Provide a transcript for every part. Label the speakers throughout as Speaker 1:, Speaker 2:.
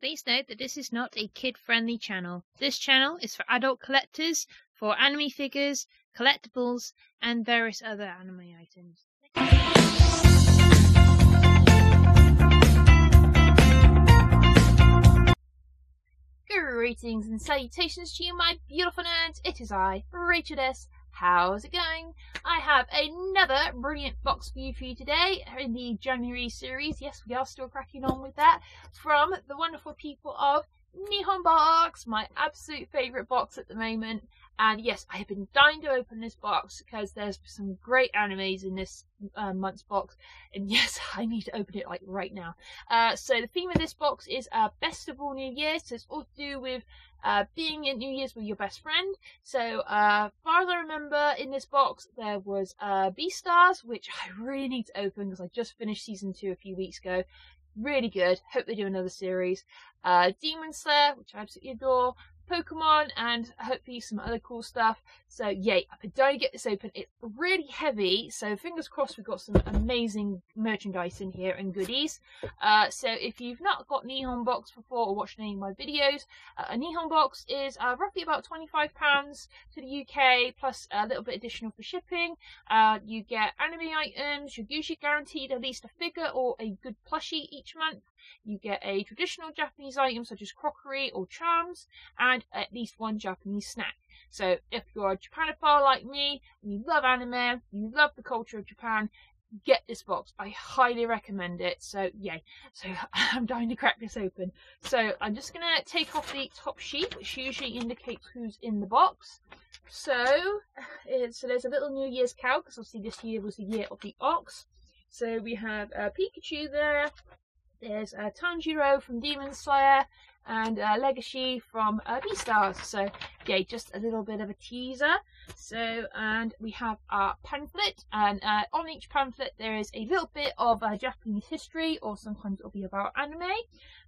Speaker 1: Please note that this is not a kid-friendly channel. This channel is for adult collectors, for anime figures, collectibles, and various other anime items.
Speaker 2: Greetings and salutations to you, my beautiful nerds. It is I, Rachel S. How's it going? I have another brilliant box for you for you today in the January series. Yes, we are still cracking on with that from the wonderful people of Nihon Box, my absolute favourite box at the moment. And yes, I have been dying to open this box because there's some great animes in this uh, month's box. And yes, I need to open it like right now. Uh, so the theme of this box is uh, Beastial New Year. So it's all to do with uh, being in New Year's with your best friend. So, uh, far as I remember, in this box there was uh, Beastars, which I really need to open because I just finished season two a few weeks ago. Really good. Hope they do another series. Uh, Demon Slayer, which I absolutely adore. Pokemon and hopefully some other cool stuff. So yay, I've been dying to get this open. It's really heavy, so fingers crossed we've got some amazing merchandise in here and goodies. Uh, so if you've not got Nihon Box before or watched any of my videos, uh, a Nihon Box is uh, roughly about £25 to the UK plus a little bit additional for shipping. Uh, you get anime items, you're usually guaranteed at least a figure or a good plushie each month. You get a traditional Japanese item such as crockery or charms, and at least one Japanese snack. So if you're a Japanophile like me, and you love anime, you love the culture of Japan, get this box. I highly recommend it. So yay. So I'm dying to crack this open. So I'm just gonna take off the top sheet, which usually indicates who's in the box. So, so there's a little New Year's cow, because obviously this year was the year of the ox. So we have uh, Pikachu there, there's uh, Tanjiro from Demon Slayer and uh, Legoshi from uh, Beastars. So, yeah, just a little bit of a teaser. So, and we have our pamphlet, and uh, on each pamphlet there is a little bit of uh, Japanese history, or sometimes it'll be about anime.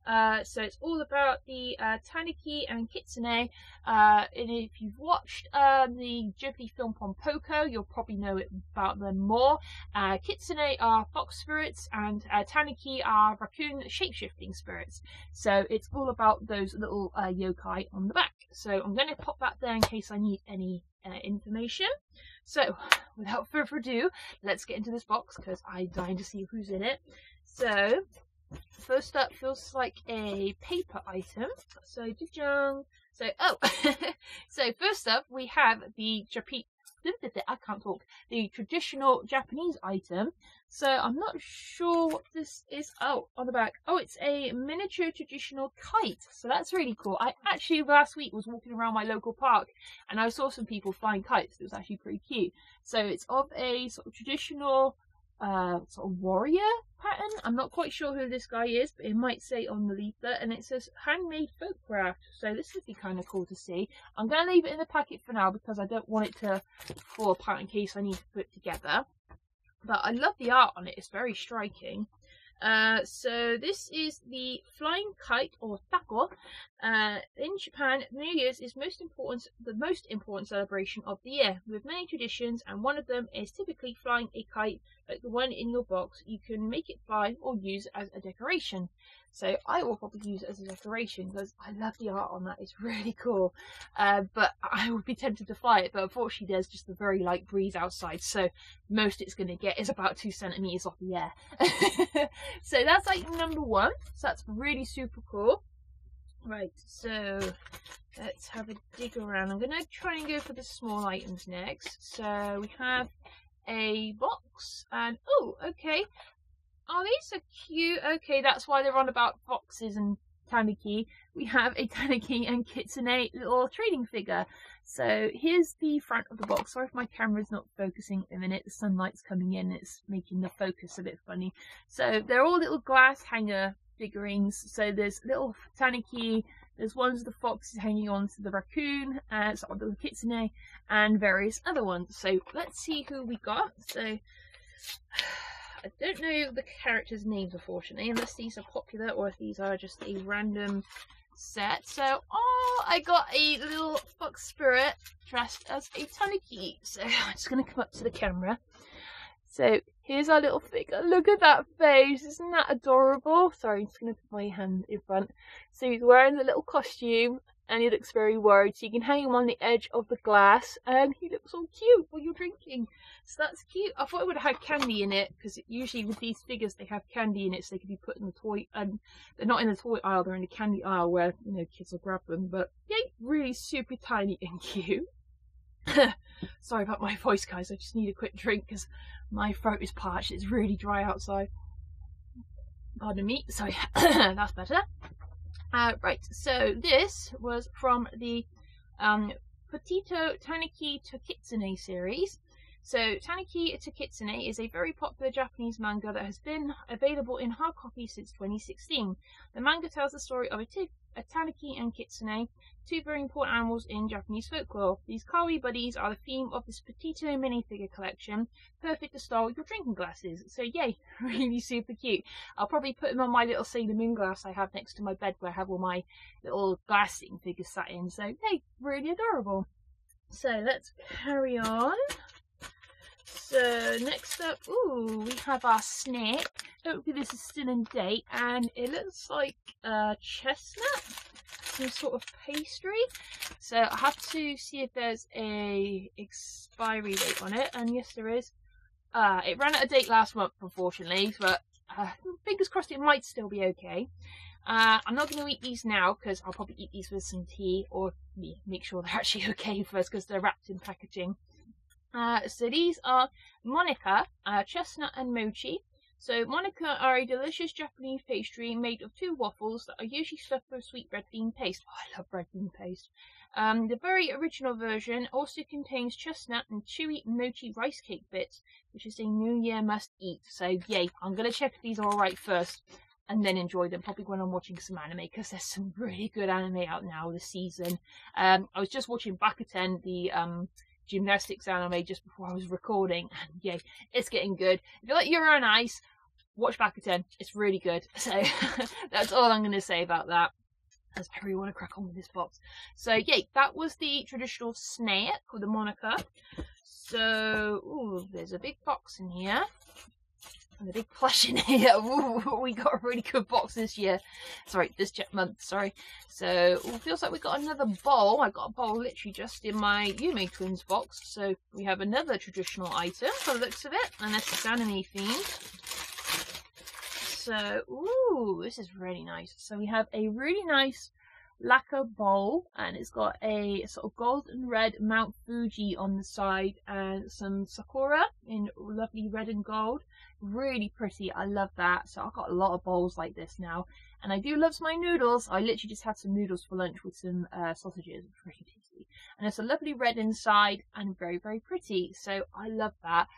Speaker 2: Uh, so it's all about the uh, Tanuki and Kitsune. Uh, and if you've watched uh, the Ghibli film Poko, you'll probably know about them more. Uh, Kitsune are fox spirits, and Tanuki are raccoon shapeshifting spirits. So it's all about those little yokai on the back. So I'm going to pop that there in case I need any uh, information. So, without further ado, let's get into this box because I'm dying to see who's in it. So, First up feels like a paper item. So. So, oh, so first up we have the Japan. I can't talk. The traditional Japanese item. So I'm not sure what this is. Oh, on the back. Oh, it's a miniature traditional kite. So that's really cool. I actually last week was walking around my local park and I saw some people flying kites. It was actually pretty cute. So it's of a sort of traditional uh, sort of warrior pattern. I'm not quite sure who this guy is, but it might say on the leaflet, and it says handmade folk craft. So this would be kind of cool to see. I'm going to leave it in the packet for now because I don't want it to fall apart in case I need to put it together. But I love the art on it. It's very striking. Uh, so this is the flying kite or tako. Uh, in Japan, New Year's is most important, the most important celebration of the year, with many traditions, and one of them is typically flying a kite the one in your box. You can make it fly or use as a decoration. So I will probably use it as a decoration because I love the art on that. It's really cool. Uh, but I would be tempted to fly it, but unfortunately there's just a very light breeze outside, so most it's going to get is about two centimeters off the air. so that's like number one. So that's really super cool. Right, so let's have a dig around. I'm going to try and go for the small items next. So we have a box and oh okay Oh, these are cute. Okay, that's why they're on about boxes and Tanuki. We have a Tanuki and Kitsune little trading figure. So here's the front of the box. Sorry if my camera's not focusing at the minute. The sunlight's coming in. It's making the focus a bit funny. So they're all little glass hanger figurines. So there's little Tanuki, there's ones the foxes hanging on to the raccoon, uh, sort of the kitsune, and various other ones. So let's see who we got. So I don't know the characters' names, unfortunately, unless these are popular or if these are just a random set. So, oh, I got a little fox spirit dressed as a tanuki. So, I'm just going to come up to the camera. So here's our little figure. Look at that face. Isn't that adorable? Sorry, I'm just going to put my hand in front. So he's wearing the little costume and he looks very worried. So you can hang him on the edge of the glass and he looks all cute while you're drinking. So that's cute. I thought it would have had candy in it because usually with these figures they have candy in it so they could be put in the toy and they're not in the toy aisle, they're in the candy aisle where, you know, kids will grab them. But yeah, really super tiny and cute. Sorry about my voice, guys. I just need a quick drink because my throat is parched. It's really dry outside. Pardon me. Sorry, that's better. Uh, right, so this was from the um, Potito Tanuki to Kitsune series. So, Tanuki to Kitsune is a very popular Japanese manga that has been available in hard copy since 2016. The manga tells the story of a, t- a Tanuki and Kitsune, two very important animals in Japanese folklore. These kawaii buddies are the theme of this Petito minifigure collection, perfect to style your drinking glasses. So yay, really super cute. I'll probably put them on my little Sailor Moon glass I have next to my bed where I have all my little glass figures sat in. So hey, really adorable. So let's carry on. So next up, ooh, we have our snake. Hopefully this is still in date, and it looks like a chestnut, some sort of pastry. So I have to see if there's a expiry date on it, and yes there is. Uh, it ran out of date last month, unfortunately, but uh, fingers crossed it might still be okay. Uh, I'm not going to eat these now because I'll probably eat these with some tea or make sure they're actually okay first because they're wrapped in packaging. Uh, so these are Monaka, uh, chestnut and mochi. So Monaka are a delicious Japanese pastry made of two waffles that are usually stuffed with sweet red bean paste. Oh, I love red bean paste. Um, the very original version also contains chestnut and chewy mochi rice cake bits, which is a New Year must eat. So yay, I'm gonna check if these are alright first and then enjoy them probably when I'm watching some anime because there's some really good anime out now this season. Um, I was just watching Bakuten, the um, gymnastics anime just before I was recording, and yeah, it's getting good. If you like Yuri on Ice, watch Bakuten. It's really good. So that's all I'm going to say about that. As I really want to crack on with this box. So yeah, that was the traditional snake with the Monaka. So, ooh, there's a big box in here and big plush in here. Ooh, we got a really good box this year. Sorry, this month, sorry. So, feels like we got another bowl. I got a bowl literally just in my Yume Twins box. So, we have another traditional item for the looks of it. This is anime themed. So, ooh, this is really nice. So, we have a really nice lacquer bowl and it's got a sort of gold and red Mount Fuji on the side and some sakura in lovely red and gold. Really pretty. I love that. So I've got a lot of bowls like this now. And I do love my noodles. I literally just had some noodles for lunch with some uh, sausages. Really tasty. And it's a lovely red inside and very, very pretty. So I love that.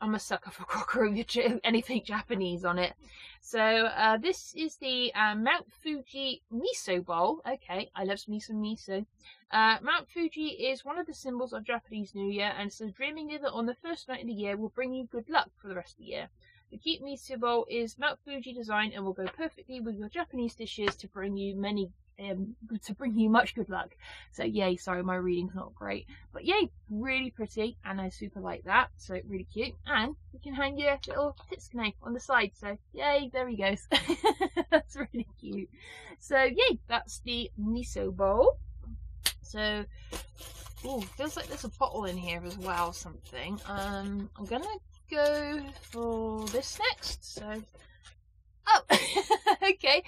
Speaker 2: I'm a sucker for crockery anything Japanese on it. So uh, this is the uh, Mount Fuji miso bowl. Okay, I love me some miso. Uh, Mount Fuji is one of the symbols of Japanese New Year, and so dreaming of it on the first night of the year will bring you good luck for the rest of the year. The cute miso bowl is Mount Fuji design and will go perfectly with your Japanese dishes to bring you many um, to bring you much good luck. So yay, sorry my reading's not great. But yay, really pretty and I super like that. So really cute. And you can hang your little Titsukune on the side. So yay, there he goes. that's really cute. So yay, that's the miso bowl. So oh, feels like there's a bottle in here as well, something. Um I'm gonna go for this next. So Oh, okay.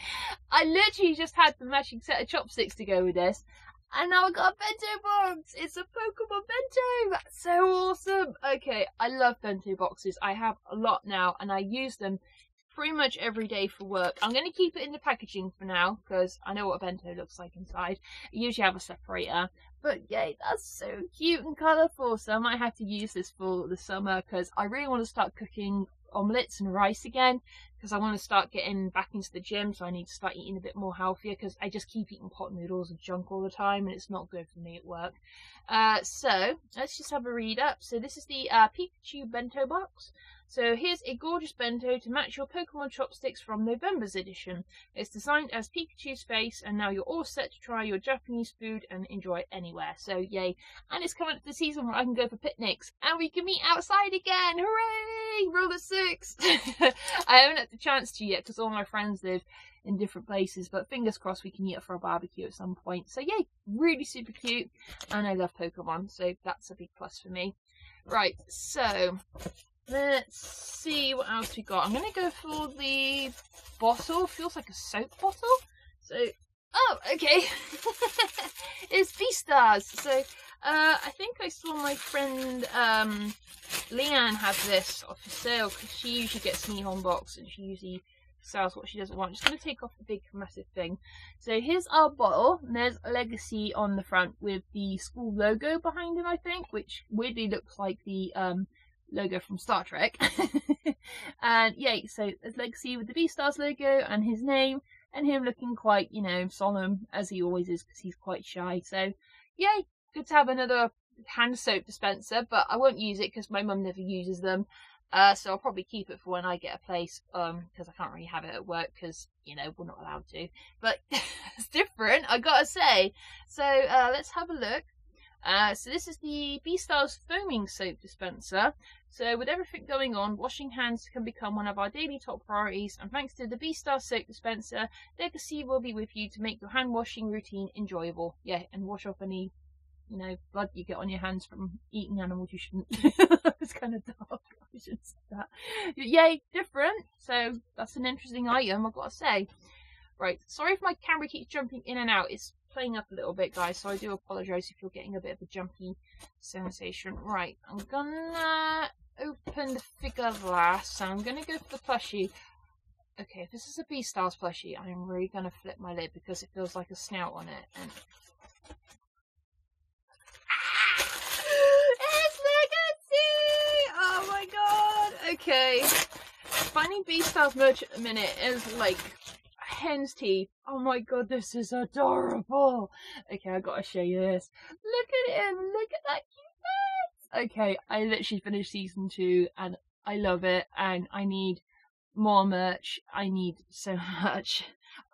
Speaker 2: I literally just had the matching set of chopsticks to go with this. And now I got a bento box. It's a Pokemon bento. That's so awesome. Okay, I love bento boxes. I have a lot now, and I use them pretty much every day for work. I'm going to keep it in the packaging for now because I know what a bento looks like inside. I usually have a separator. But yay, that's so cute and colourful. So I might have to use this for the summer because I really want to start cooking omelets and rice again because I want to start getting back into the gym, so I need to start eating a bit more healthier because I just keep eating pot noodles and junk all the time, and it's not good for me at work. Uh, so let's just have a read up. So this is the uh, Pikachu bento box. So here's a gorgeous bento to match your Pokemon chopsticks from November's edition. It's designed as Pikachu's face, and now you're all set to try your Japanese food and enjoy it anywhere. So yay! And it's coming up to the season where I can go for picnics and we can meet outside again. Hooray! Roller six. I haven't had the chance to yet because all my friends live in different places, but fingers crossed we can eat it for a barbecue at some point. So yay, really super cute, and I love Pokemon, so that's a big plus for me. Right, so Let's see what else we got. I'm going to go for the bottle. Feels like a soap bottle. So, oh, okay. it's Beastars. So, uh, I think I saw my friend um, Leanne have this off for sale because she usually gets Nihon box and she usually sells what she doesn't want. I'm just going to take off the big massive thing. So here's our bottle. there's Legoshi on the front with the school logo behind it, I think, which weirdly looks like the um, logo from Star Trek. and yeah, so there's Legoshi with the Beastars logo and his name, and him looking quite, you know, solemn as he always is because he's quite shy. So, yay, good to have another hand soap dispenser, but I won't use it because my mum never uses them. Uh, so I'll probably keep it for when I get a place, um, because I can't really have it at work because, you know, we're not allowed to. But it's different, I gotta say. So, uh, let's have a look. Uh, so this is the Beastars foaming soap dispenser. So with everything going on, washing hands can become one of our daily top priorities. And thanks to the Beastars soap dispenser, Legoshi will be with you to make your hand washing routine enjoyable. Yeah, and wash off any, you know, blood you get on your hands from eating animals you shouldn't. it's kind of dark. I should say that. Yay, different. So that's an interesting item, I've got to say. Right, sorry if my camera keeps jumping in and out. It's playing up a little bit, guys, so I do apologise if you're getting a bit of a jumpy sensation. Right, I'm gonna open the figure last, so I'm gonna go for the plushie. Okay, if this is a Beastars plushie, I'm really gonna flip my lid because it feels like a snout on it. And... it's Legoshi! Oh my god! Okay. Finding Beastars merch at the minute is like hen's teeth. Oh my god, this is adorable. Okay, I gotta show you this. Look at him. Look at that cute face. Okay, I literally finished season two and I love it and I need more merch. I need so much.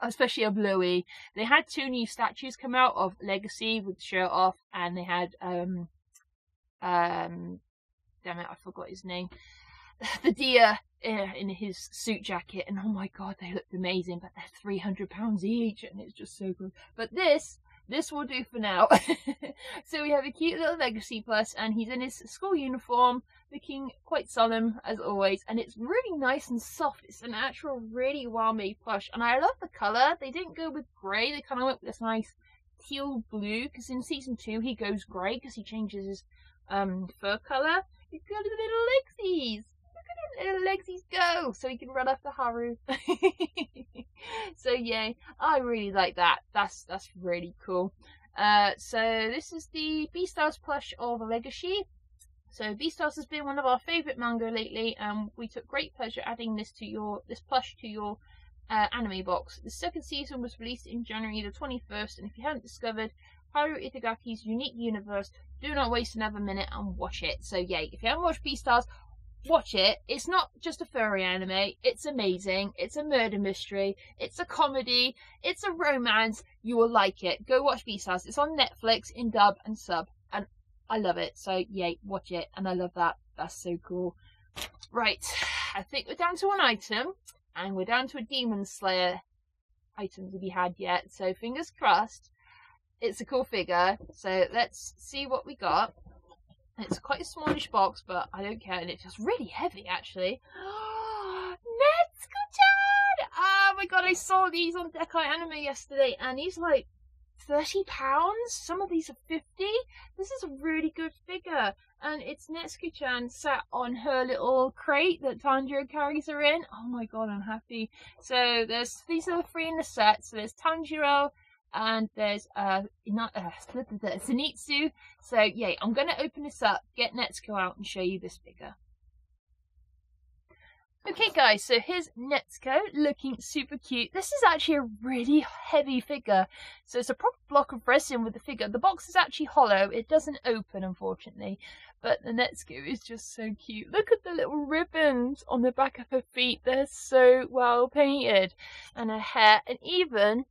Speaker 2: Especially of Louis. They had two new statues come out of Legoshi with the shirt off and they had um um damn it, I forgot his name. The deer in his suit jacket, and oh my god, they looked amazing. But they're three hundred pounds each, and it's just so good. But this, this will do for now. so we have a cute little Legoshi Plus, and he's in his school uniform, looking quite solemn as always. And it's really nice and soft. It's an actual really well made plush, and I love the color. They didn't go with grey; they kind of went with this nice teal blue. Because in season two he goes grey because he changes his um fur color. He's got little legsies little legsies go so he can run after Haru. so yeah, I really like that. That's that's really cool. Uh, so this is the Beastars plush of Legoshi. So Beastars has been one of our favourite manga lately, and we took great pleasure adding this to your this plush to your uh, anime box. The second season was released in January the 21st, and if you haven't discovered Haru Itagaki's unique universe, do not waste another minute and watch it. So yay, if you haven't watched Beastars, watch it. It's not just a furry anime. It's amazing. It's a murder mystery. It's a comedy. It's a romance. You will like it. Go watch Beastars. It's on Netflix in dub and sub, and I love it. So yay, watch it. And I love that. That's so cool. Right, I think we're down to one item, and we're down to a Demon Slayer item to be had yet. So fingers crossed. It's a cool figure. So let's see what we got. It's quite a smallish box, but I don't care, and it feels really heavy actually. Nezuko-chan! Oh my god, I saw these on Dekai Anime yesterday, and these like thirty pounds. Some of these are fifty. This is a really good figure, and it's Nezuko-chan sat on her little crate that Tanjiro carries her in. Oh my god, I'm happy. So there's these are the three in the set. So there's Tanjiro, and there's uh, uh Zenitsu. So yeah, I'm gonna open this up, get Nezuko out, and show you this figure. Okay, guys, so here's Nezuko looking super cute. This is actually a really heavy figure. So it's a proper block of resin with the figure. The box is actually hollow. It doesn't open, unfortunately. But the Nezuko is just so cute. Look at the little ribbons on the back of her feet. They're so well painted. And her hair. And even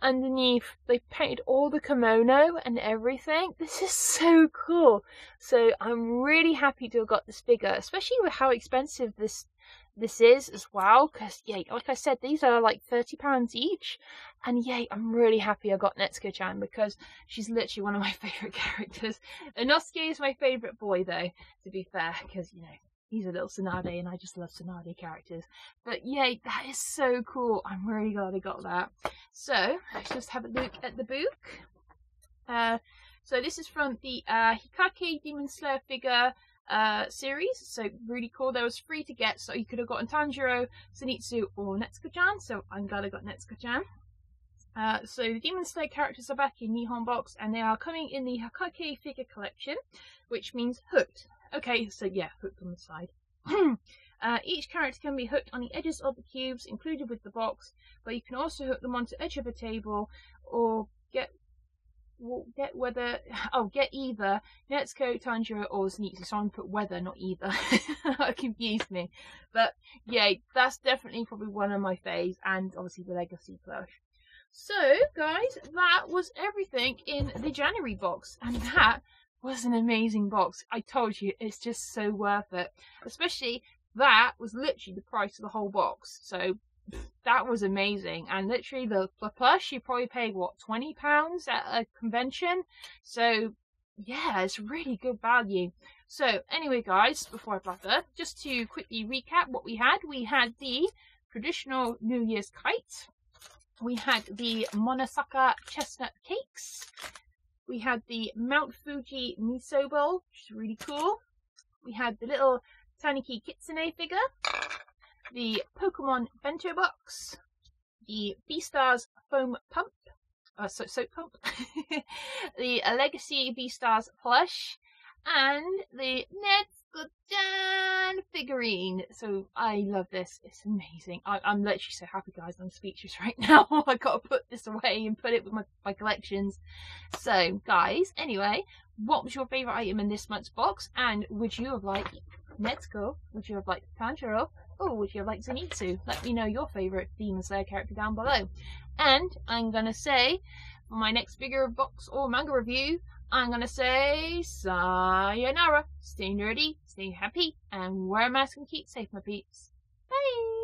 Speaker 2: underneath they painted all the kimono and everything. This is so cool. So I'm really happy to have got this figure, especially with how expensive this this is as well. Because yeah, like I said, these are like thirty pounds each, and yay, I'm really happy I got Nezuko-chan because she's literally one of my favorite characters. Inosuke is my favorite boy though, to be fair, because you know he's a little tsundere and I just love tsundere characters. But yay, that is so cool. I'm really glad I got that. So, let's just have a look at the book. Uh, so this is from the uh, Hikkake Demon Slayer figure uh, series. So really cool. There was free to get, so you could have gotten Tanjiro, Zenitsu, or Nezuko-chan. So I'm glad I got Nezuko-chan. Uh, so the Demon Slayer characters are back in Nihon Box, and they are coming in the Hikkake figure collection, which means hooked. Okay, so yeah, hooked on the side. uh, each character can be hooked on the edges of the cubes included with the box, but you can also hook them onto the edge of a table or get get whether oh get either Nezuko, Tanjiro or Zenitsu. So I'm put whether, not either. that confused me. But yeah, that's definitely probably one of my faves, and obviously the Legoshi plush. So guys, that was everything in the January box, and that was an amazing box. I told you, it's just so worth it. Especially that was literally the price of the whole box. So that was amazing. And literally the, the plush, you probably paid what, twenty pounds at a convention. So yeah, it's really good value. So anyway, guys, before I blather, just to quickly recap what we had, we had the traditional New Year's kite. We had the Monosaka chestnut cakes. We had the Mount Fuji miso bowl, which is really cool. We had the little Tanuki Kitsune figure, the Pokemon bento box, the Beastars foam pump, uh, so soap pump, the Legoshi Beastars plush, and the Nezuko-chan figurine. So I love this. It's amazing. I, am literally so happy, guys. I'm speechless right now. I gotta put this away and put it with my, my collections. So, guys, anyway, what was your favourite item in this month's box? And would you have liked Nezuko? Would you have liked Tanjiro? Or would you have liked Zenitsu? Let me know your favourite Demon Slayer character down below. And I'm gonna say, for my next bigger box or manga review, I'm gonna say sayonara. Stay nerdy, stay happy, and wear a mask and keep safe, my peeps. Bye!